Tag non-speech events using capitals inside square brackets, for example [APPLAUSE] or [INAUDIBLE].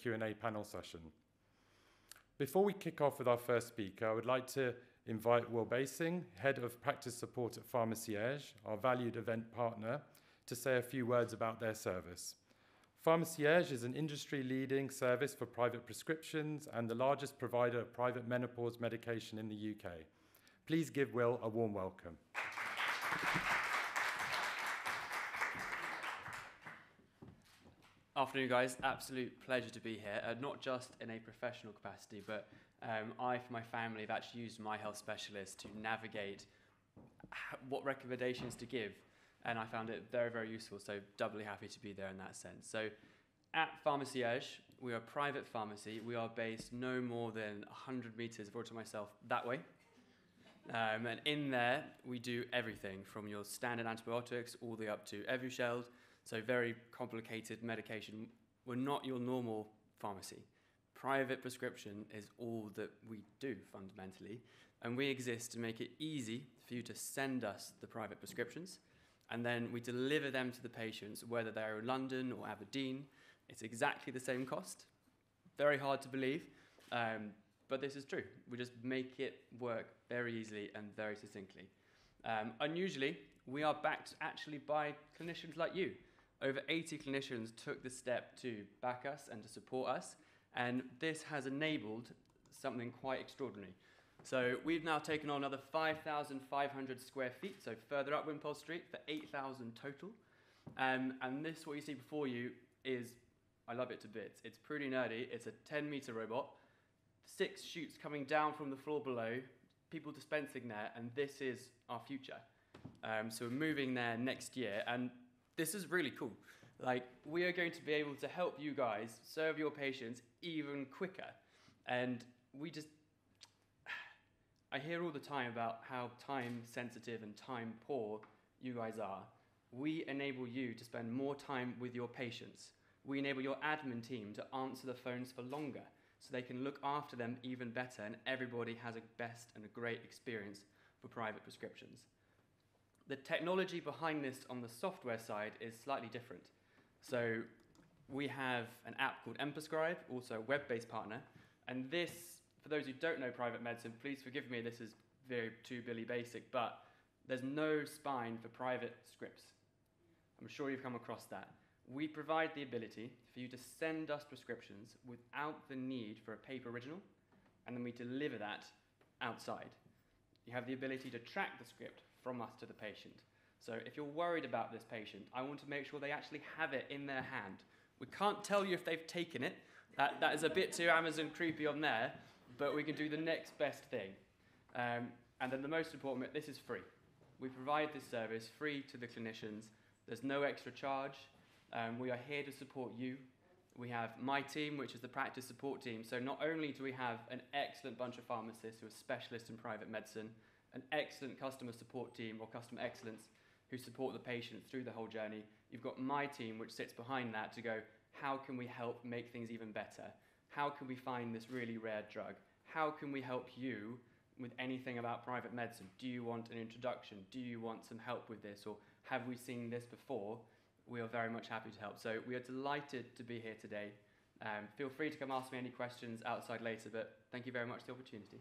Q&A panel session. Before we kick off with our first speaker, I would like to invite Will Basing, Head of Practice Support at Pharmacierge, our valued event partner, to say a few words about their service. Pharmacierge is an industry-leading service for private prescriptions and the largest provider of private menopause medication in the UK. Please give Will a warm welcome. Afternoon, guys. Absolute pleasure to be here, uh, not just in a professional capacity, but um, I, for my family, have actually used my health specialist to navigate what recommendations to give and I found it very, very useful. So doubly happy to be there in that sense. So at Pharmacierge, we are a private pharmacy. We are based no more than 100 meters, according to myself, that way. Um, and in there, we do everything from your standard antibiotics all the way up to Evusheld. So very complicated medication. We're not your normal pharmacy. Private prescription is all that we do fundamentally. And we exist to make it easy for you to send us the private prescriptions and then we deliver them to the patients, whether they're in London or Aberdeen. It's exactly the same cost. Very hard to believe, um, but this is true. We just make it work very easily and very succinctly. Um, unusually, we are backed actually by clinicians like you. Over 80 clinicians took the step to back us and to support us, and this has enabled something quite extraordinary. So we've now taken on another 5,500 square feet, so further up Wimpole Street for 8,000 total. Um, and this, what you see before you, is, I love it to bits. It's pretty nerdy. It's a 10 meter robot, six chutes coming down from the floor below, people dispensing there, and this is our future. Um, so we're moving there next year, and this is really cool. Like, we are going to be able to help you guys serve your patients even quicker. And we just [SIGHS] I hear all the time about how time sensitive and time poor you guys are. We enable you to spend more time with your patients. We enable your admin team to answer the phones for longer so they can look after them even better and everybody has a best and a great experience for private prescriptions. The technology behind this on the software side is slightly different. So we have an app called mPrescribe, also a web-based partner, and this for those who don't know private medicine, please forgive me, this is very too Billy basic, but there's no spine for private scripts. I'm sure you've come across that. We provide the ability for you to send us prescriptions without the need for a paper original, and then we deliver that outside. You have the ability to track the script from us to the patient. So if you're worried about this patient, I want to make sure they actually have it in their hand. We can't tell you if they've taken it. That, that is a bit too Amazon creepy on there but we can do the next best thing. Um, and then the most important bit, this is free. We provide this service free to the clinicians. There's no extra charge. Um, we are here to support you. We have my team, which is the practice support team. So not only do we have an excellent bunch of pharmacists who are specialists in private medicine, an excellent customer support team or customer excellence who support the patient through the whole journey, you've got my team, which sits behind that to go, how can we help make things even better? How can we find this really rare drug? How can we help you with anything about private medicine? Do you want an introduction? Do you want some help with this? Or have we seen this before? we are very much happy to help. So we are delighted to be here today. Um, feel free to come ask me any questions outside later, but thank you very much for the opportunity.